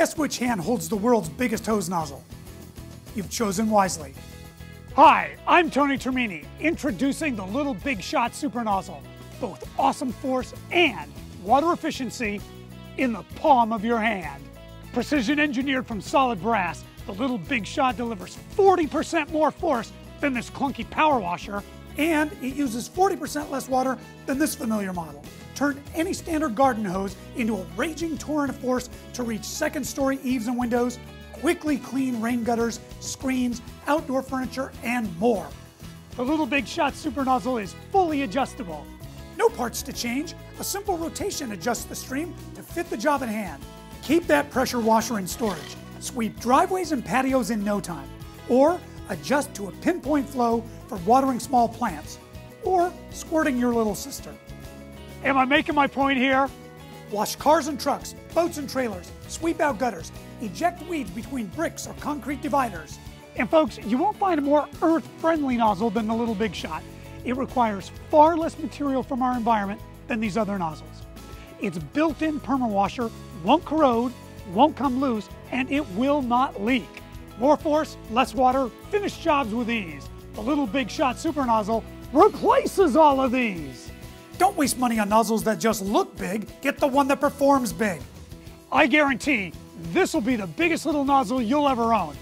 Guess which hand holds the world's biggest hose nozzle? You've chosen wisely. Hi, I'm Tony Termini, introducing the Little Big Shot Super Nozzle. Both awesome force and water efficiency in the palm of your hand. Precision engineered from solid brass, the Little Big Shot delivers 40% more force than this clunky power washer, and it uses 40% less water than this familiar model. Turn any standard garden hose into a raging torrent of force to reach second story eaves and windows, quickly clean rain gutters, screens, outdoor furniture, and more. The Little Big Shot Super Nozzle is fully adjustable. No parts to change, a simple rotation adjusts the stream to fit the job at hand. Keep that pressure washer in storage. Sweep driveways and patios in no time. Or adjust to a pinpoint flow for watering small plants. Or squirting your little sister. Am I making my point here? Wash cars and trucks, boats and trailers, sweep out gutters, eject weeds between bricks or concrete dividers. And folks, you won't find a more earth-friendly nozzle than the Little Big Shot. It requires far less material from our environment than these other nozzles. Its built-in perma-washer won't corrode, won't come loose, and it will not leak. More force, less water, finish jobs with ease. The Little Big Shot Super Nozzle replaces all of these. Don't waste money on nozzles that just look big. Get the one that performs big. I guarantee this will be the biggest little nozzle you'll ever own.